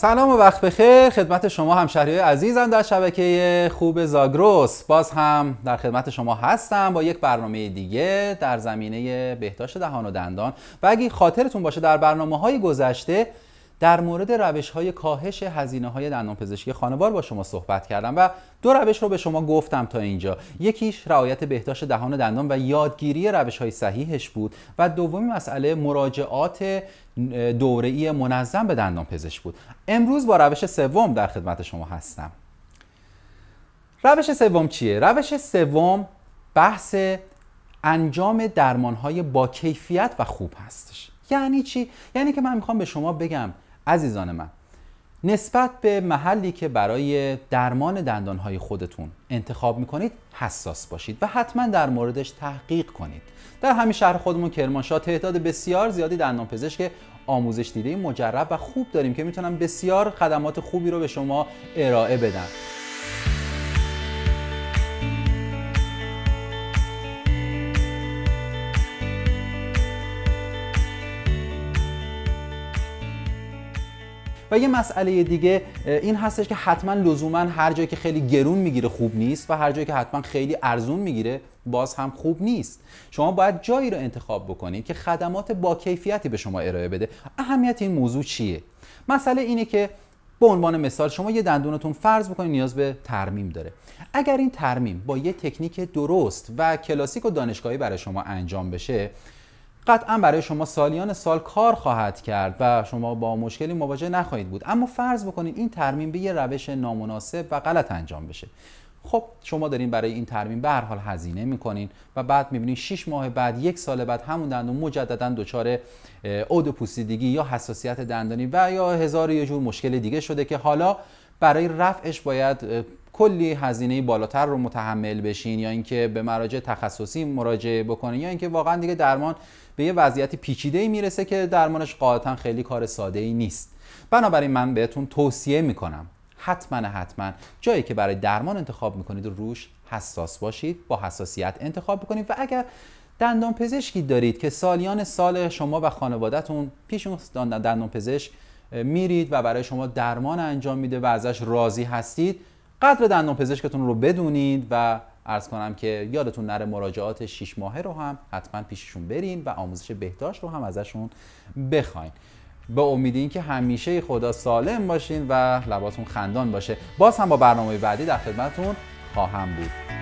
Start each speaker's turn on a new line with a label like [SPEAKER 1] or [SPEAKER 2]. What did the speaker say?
[SPEAKER 1] سلام و وقت بخیر. خدمت شما همشهری عزیزم در شبکه خوب زاگروس باز هم در خدمت شما هستم با یک برنامه دیگه در زمینه بهداشت دهان و دندان. و اگه خاطرتون باشه در برنامه های گذشته در مورد روش های کاهش هزینه های دندان پزشکی خانوار با شما صحبت کردم و دو روش رو به شما گفتم تا اینجا. یکیش رعایت بهداشت دهان و دندان و یادگیری روش های صحیحش بود و دومی مسئله مراجعات دوره‌ای منظم به دندان پزشک بود. امروز با روش سوم در خدمت شما هستم. روش سوم چیه؟ روش سوم بحث انجام درمان های با کیفیت و خوب هستش. یعنی چی؟ یعنی که من می‌خوام به شما بگم عزیزان من نسبت به محلی که برای درمان دندانهای خودتون انتخاب می‌کنید حساس باشید و حتما در موردش تحقیق کنید. در همین شهر خودمون کرمانشاه تعداد بسیار زیادی دندان پزشک آموزش دیده مجرب و خوب داریم که می‌تونن بسیار خدمات خوبی رو به شما ارائه بدن. و یه مسئله دیگه این هستش که حتما لزوما هر جایی که خیلی گرون می‌گیره خوب نیست و هر جایی که حتما خیلی ارزون می‌گیره باز هم خوب نیست. شما باید جایی رو انتخاب بکنید که خدمات با کیفیتی به شما ارائه بده. اهمیت این موضوع چیه؟ مسئله اینه که به عنوان مثال شما یه دندونتون فرض بکنید نیاز به ترمیم داره. اگر این ترمیم با یه تکنیک درست و کلاسیک و دانشگاهی برای شما انجام بشه قطعا برای شما سالیان سال کار خواهد کرد و شما با مشکلی مواجه نخواهید بود. اما فرض بکنید این ترمیم به یه روش نامناسب و غلط انجام بشه. خب شما دارین برای این ترمیم به هر حال هزینه می‌کنین و بعد می‌بینید 6 ماه بعد یک سال بعد همون دندون مجددا دچار عود پوسیدگی یا حساسیت دندانی و یا هزار یه جور مشکل دیگه شده که حالا برای رفعش باید کلی هزینه بالاتر رو متحمل بشین یا اینکه به مراجع تخصصی مراجعه بکنین یا اینکه واقعا دیگه درمان به یه وضعیت پیچیده می‌رسه که درمانش قاعدتا خیلی کار ساده ای نیست. بنابراین من بهتون توصیه می‌کنم حتما حتما جایی که برای درمان انتخاب می‌کنید و روش حساس باشید با حساسیت انتخاب بکنید و اگر دندان پزشکی دارید که سالیان سال شما و خانوادهتون پیش اون دندان پزشک میرید و برای شما درمان انجام میده و ازش راضی هستید قدر دندان پزشکتون رو بدونید و ارز کنم که یادتون نره مراجعات 6 ماهه رو هم حتما پیششون برین و آموزش بهداشت رو هم ازشون بخواین. به امید اینکه همیشه خدا سالم باشین و لباتون خندان باشه. باز هم با برنامه بعدی در خدمتتون خواهم بود.